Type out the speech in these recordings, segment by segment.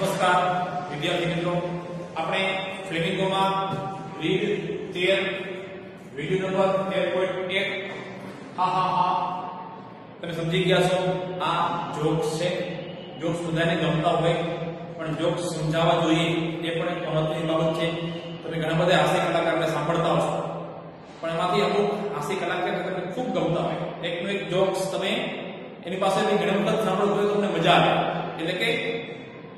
નમસ્કાર, વિદ્યાર્થી મિત્રો. આપણે ફ્લેમિંગોમાં રીડ 13 વિડિયો નંબર 13.1 હા હા હા. તમે સમજી ગયા છો, આ જોક્સ છે. જોક્સ બધાને ગમતા હોય, પણ જોક્સ સમજાવવા જોઈએ એ પણ એક મહત્વની બાબત છે. તમે ઘણા બધા હાસ્ય કલાકારને સાંભળતા હશો, પણ એમાંથી અમુક હાસ્ય કલાકાર તમને ખૂબ ગમતા હોય. એકનો એક જોક્સ તમે એની પાસેથી ઘણી વખત સાંભળો તો તમને મજા આવે. એટલે કે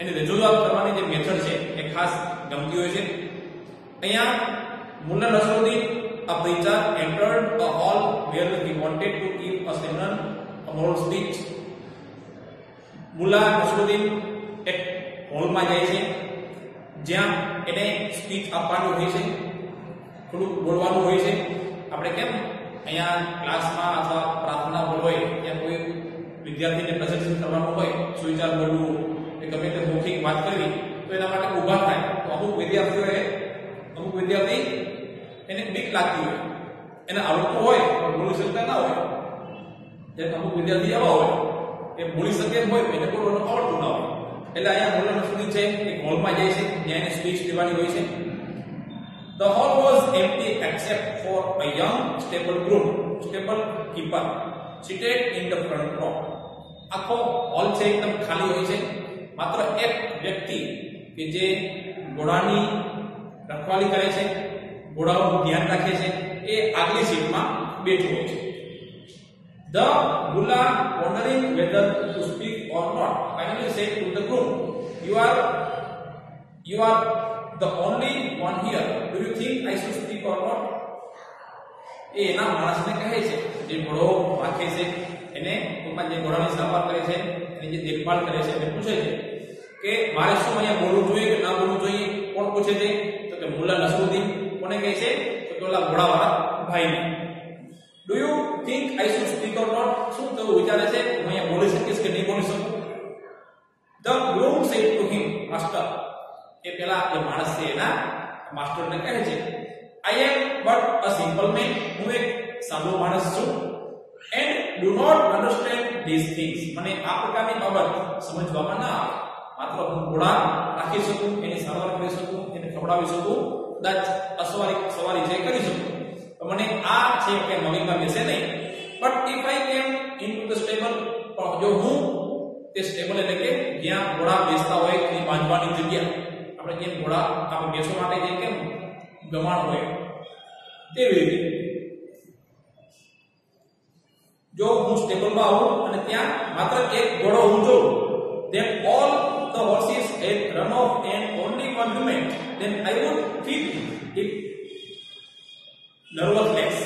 એની રજૂઆત કરવાની જે મેથડ છે, એ ખાસ ગમતી હોય છે. અહીંયા Munna Nasruddin a preacher entered a hall where he wanted to give a sermon a moral speech Mulla Nasruddin એક હોલમાં જાય છે, જ્યાં એને સ્પીચ આપવાનું હોય છે, થોડુંક બોલવાનું હોય છે. આપણે કેમ અહીંયા ક્લાસમાં અથવા પ્રાર્થના હોય, ત્યાં કોઈ વિદ્યાર્થીને પ્રેઝન્ટેશન કરવાનું હોય, સુવિચાર બોલવું એ ગમે તે મૌખિક વાત કરી તો એના માટે ઊભા થાય. તો અમુક વિદ્યાર્થીઓએ અમુક વિદ્યાર્થી એને બીક લાગતી હોય. એને આવડતું હોય પણ બોલી શકતા ના હોય. જે અમુક વિદ્યાર્થી એવા હોય એ બોલી શકે હોય એને બોલવાનું આવડતું ના હોય. એટલે અહીંયા બોલવાનું સુધી છે એક હોલમાં જાય છે જ્યાં એને સ્પીચ દેવાની હોય છે. The hall was empty except for a young stable groom, stable keeper, seated in the front row. આખો હોલ છે એકદમ ખાલી હોય છે. માત્ર એક વ્યક્તિ કે જે ઘોડાની રખવાળી કરે છે ઘોડાઓનું ધ્યાન રાખે છે એ આગલી સીટમાં બેઠો છે The mullah wondering whether to speak or not finally said to the groom, "You are, you are the only one here. Do you think I should speak or not?" એ એના માણસને કહે છે જે ઘોડો રાખે છે એને ટૂંકમાં જે ઘોડાની સારવાર કરે છે એની જે દેખભાળ કરે છે એને પૂછે છે કે મારે શું અહીંયા બોલવું જોઈએ કે ના બોલવું જોઈએ? કોણ પૂછે છે? તો કે મુલ્લા નસરુદ્દીન. કોને કહે છે? તો કે ઓલા ઘોડાવાળા ભાઈને. Do you think I should speak or not શું તેઓ વિચારે છે? હું અહીંયા બોલી શકીશ કે નહીં બોલી શકું? The groom said to him master એ પેલા એ માણસ છે એના માસ્ટરને કહે છે I am but a simple man હું એક સાદો માણસ છું. And do not understand this things મને આ પ્રકારની બાબત સમજવામાં ના આવે માત્ર હું ઘોડા રાખી શકું એની સારવાર કરી શકું એને ખવડાવી શકું કદાચ અસવારી સવારી જે કરી શકું તો મને આ છે કે નવીનમાં બેસે નહીં બટ ઇફ આઈ કેમ ઇનટુ ધ સ્ટેબલ પણ જો હું તે સ્ટેબલ એટલે કે જ્યાં ઘોડા બેસતા હોય એની બાંધવાની જગ્યા આપણે જેમ ઘોડા આપણે બેસવા માટે જે કેમ ગમાણ હોય તેવી રીતે જો હું સ્ટેબલમાં આવું અને ત્યાં માત્ર એક ઘોડો જોઉં, then all the horses had run off and only one remained then I would feel it nervousness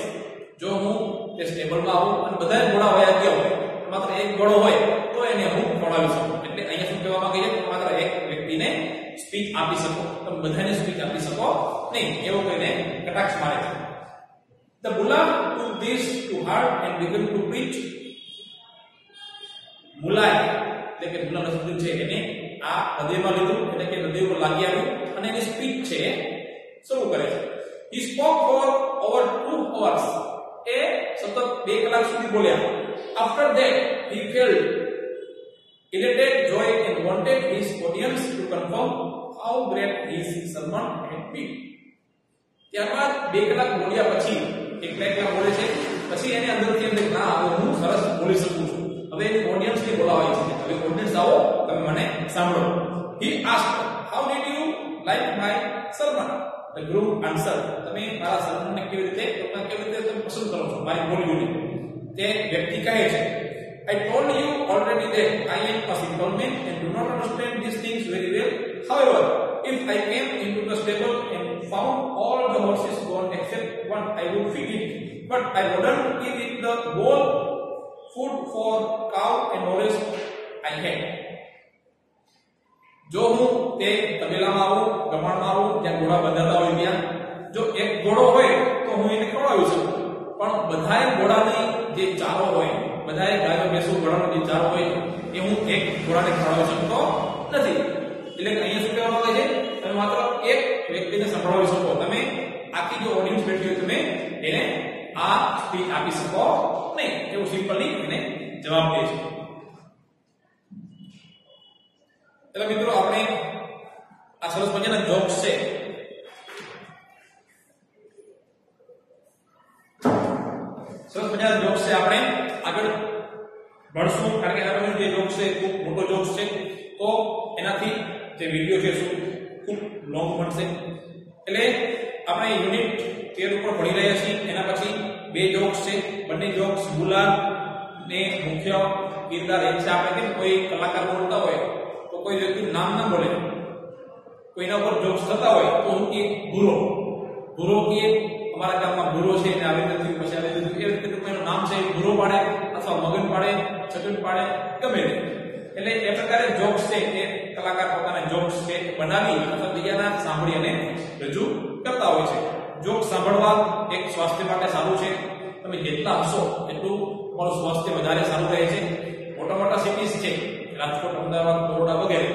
જો હું તે સ્ટેબલમાં આવું અને બધા ઘોડા વયા ગયા હોય, માત્ર એક ઘોડો હોય, તો એને હું ખવડાવી શકું. એટલે અહીંયા શું કહેવા માંગે છે? માત્ર એક વ્યક્તિને સ્પીચ આપી શકો. તમે બધાને સ્પીચ આપી શકો નહીં. એવો કોઈને કટાક્ષ મારે છે. The mullah took this to heart and began to preach. મુલાય એટલે કે મુલા નસરુદ્દીન છે એને આ હૃદયમાં લીધું એટલે કે હૃદય ઉપર લાગી આવ્યું અને એની સ્પીચ છે શરૂ કરે છે he spoke for over two hours એ સતત બે કલાક સુધી બોલ્યા after that he felt elated joy and wanted his audience to confirm how great his sermon had been ત્યારબાદ બે કલાક બોલ્યા પછી એકલા એકલા બોલે છે. પછી એને અંદરથી એમ ના હવે હું સરસ બોલી શકું છું. હવે એને ઓડિયન્સ ને બોલાવાય છે. હવે ઓડિયન્સ આવો તમે મને સાંભળો. He ask how did you like my sermon the group answer તમે મારા સર્મનને કેવી રીતે તમને કેવી રીતે તમે પસંદ કરો છો? મારી બોલીને તે વ્યક્તિ કહે છે I told you already that I am a simple man and do not understand these things very well. However, if I came into the stable and found all the horses one, I would feed it. But I wouldn't give it the whole food for cow and horse I had. જો હું તે તબેલામાં આવું દમણમાં આવું જ્યાં ઘોડા બંધાતા હોય ત્યાં જો એક ઘોડો હોય તો હું એને ખવડાવી શકું પણ બધાય ઘોડાની જે ચારો હોય બધાએ ગાયો ભેંસો ઘોડાનો જે ચારો હોય એ હું એક ઘોડાને ખવડાવી શકતો નથી એટલે અહીંયા શું કહેવામાં આવે છે તમે માત્ર એક વ્યક્તિને સંભળાવી શકો તમે આખી જે ઓડિયન્સ બેઠી હોય તમે એને આ સ્પીચ આપી શકો નહીં એવું સિમ્પલી એને જવાબ દે છે એટલે મિત્રો આપણે સરસ મજાના જોક્સ છે સરસ મજાના જોક્સ છે આપણે આગળ ભણશું કારણ કે આગળનો જે જોક્સ છે ખૂબ મોટો જોક્સ છે તો એનાથી જે વીડિયો છે શું ખૂબ લોંગ બનશે એટલે આપણે યુનિટ તેર ઉપર ભણી રહ્યા છીએ એના પછી બે જોક્સ છે બંને જોક્સ ગુલાબ ને મુખ્ય કિરદાર એક છે આપણે કેમ કોઈ કલાકાર બોલતા હોય તો કોઈ વ્યક્તિનું નામ ના બોલે કોઈના ઉપર જોક્સ થતા હોય તો હું કે ભૂરો ભૂરો કે અમારા ગામમાં ભૂરો છે ને આવી નથી પછી આવી નથી એ રીતે કોઈનું નામ છે એ ભૂરો પાડે અથવા મગન પાડે છટુન પાડે ગમે તે એટલે એ પ્રકારે જોક્સ છે, એ કલાકાર પોતાના જોક્સ છે એ બનાવી અથવા બીજાના સાંભળી અને રજૂ કરતા હોય છે. જો સાંભળવા એક સ્વાસ્થ્ય માટે સારું છે, તમે જેટલા હશો એટલું તમારું સ્વાસ્થ્ય વધારે સારું રહે છે. મોટા મોટા સિટીઝ છે, રાજકોટ, અમદાવાદ, બરોડા વગેરે,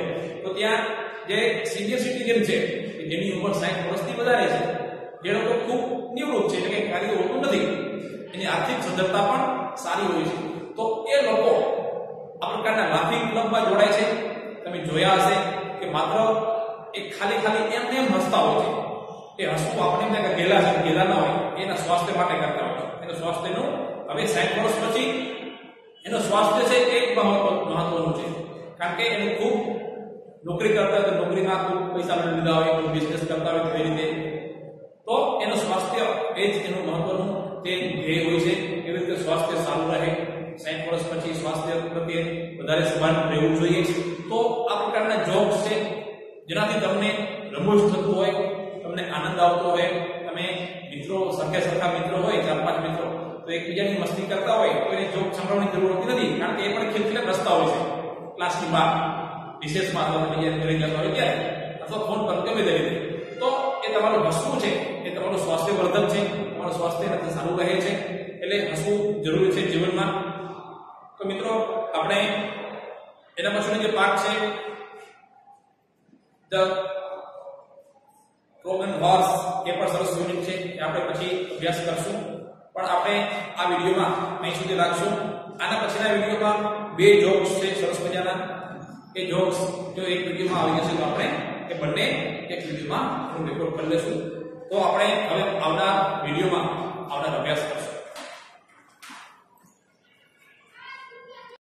તો ત્યાં જે સિનિયર સિટીઝન છે જેની ઉંમર સાઠ વર્ષથી વધારે છે, જે લોકો ખૂબ નિવૃત્ત છે, એટલે કે કાર્ય હોતું નથી. એની આર્થિક સદ્ધરતા પણ સારી હોય છે. તો એ લોકો આ પ્રકારના લાફિંગ ક્લબમાં જોડાય છે. તમે જોયા હશે કે માત્ર એક ખાલી ખાલી એમ એમ હસતા હોય છે. એ હસવું આપણે કે ગેલા છે ગેલા ના હોય, એના સ્વાસ્થ્ય માટે કરતા હોય એનું સ્વાસ્થ્યનું, હવે સાઠ વર્ષ પછી એનું સ્વાસ્થ્ય છે એ મહત્વનું છે. કારણ કે એનું ખૂબ નોકરી કરતા હોય નોકરીમાં ખૂબ પૈસા લીધા હોય કોઈ બિઝનેસ કરતા હોય એ રીતે. તો એનું સ્વાસ્થ્ય એ જ એનું મહત્વનું તે ધ્યેય હોય છે, એવી રીતે સ્વાસ્થ્ય સારું રહે. સાઠ વર્ષ પછી સ્વાસ્થ્ય પ્રત્યે વધારે સભાન રહેવું જોઈએ. તો આ પ્રકારના જોબ્સ છે, જેનાથી તમને રમૂજ થતું હોય તમને આનંદ આવતો હોય, તમે મિત્રો, સરખે સરખા મિત્રો હોય, ચાર પાંચ મિત્રો, તો એકબીજાની મસ્તી કરતા હોય, તો એને જોક સંભળવાની જરૂર હોતી નથી, કારણ કે એ પણ ખીલખીલે રસ્તા હોય છે ક્લાસની બહાર વિશેષમાં અથવા બીજા ઘરે જતા હોય ત્યારે અથવા ફોન પર ગમે તે રીતે. તો એ તમારું હસવું છે, એ તમારું સ્વાસ્થ્ય વર્ધક છે, તમારું સ્વાસ્થ્ય સારું રહે છે, એટલે હસવું જરૂરી છે જીવનમાં. તો મિત્રો, આપણે એના પછીનો જે પાઠ છે, ધ ટ્રોજન હોર્સ એ પણ સરસ યુનિટ છે એ આપણે પછી અભ્યાસ કરશું. પણ આપણે આ વિડીયોમાં અહીં સુધી રાખશું. આના પછીના વિડીયોમાં બે જોક્સ છે સરસ મજાના. એ જોક્સ જો એક વિડીયોમાં આવી જશે તો આપણે એ બંને એક વિડીયોમાં રેકોર્ડ કરી લેશું. તો આપણે હવે આવનાર વિડીયોમાં આવનાર અભ્યાસ કરશું.